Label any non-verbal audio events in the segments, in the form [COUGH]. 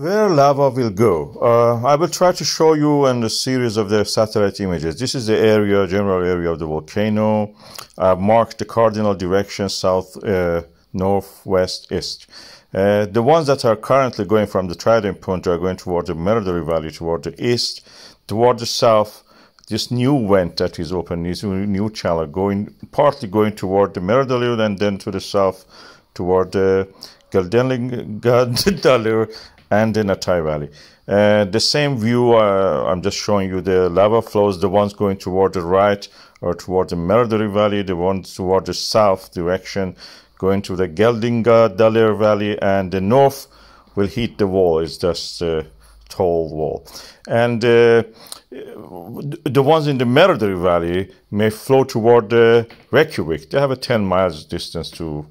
Where lava will go? Uh, I will try to show you in a series of the satellite images. This is the area, general area of the volcano. I've marked the cardinal direction, south, uh, north, west, east. Uh, the ones that are currently going from the Trident Point are going toward the Miradori Valley, toward the east, toward the south. This new vent that is open, this new channel, going partly going toward the Miradori and then to the south toward the Geldenling [LAUGHS] and in Atai Valley. Uh, the same view, uh, I'm just showing you the lava flows, the ones going toward the right or toward the Miradori Valley, the ones toward the south direction going to the Geldingadalir Valley, and the north will hit the wall. It's just a tall wall. And uh, the ones in the Miradori Valley may flow toward the Reykjavik. They have a 10 miles distance to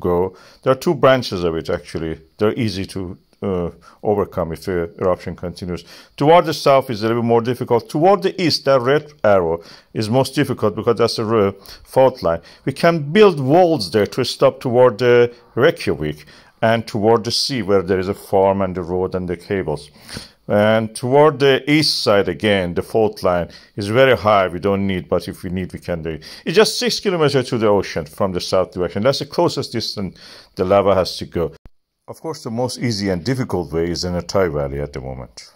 go. There are two branches of it actually. They're easy to uh, overcome if the eruption continues. Toward the south is a little bit more difficult. Toward the east, that red arrow is most difficult because that's a fault line. We can build walls there to stop toward the Reykjavik and toward the sea where there is a farm and the road and the cables. And toward the east side again, the fault line is very high. We don't need, but if we need, we can do it. It's just six kilometers to the ocean from the south direction. That's the closest distance the lava has to go. Of course, the most easy and difficult way is in Atai Valley at the moment.